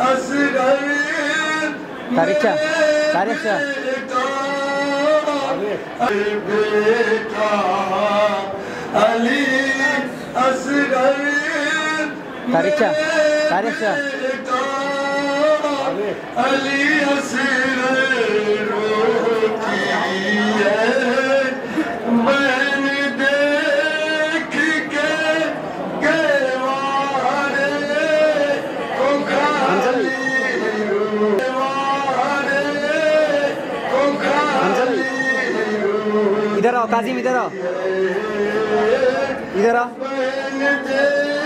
اسان Ali علي اسان ڪاريه علي اسان इधर आओ काजिम इधर आओ। इधर आओ।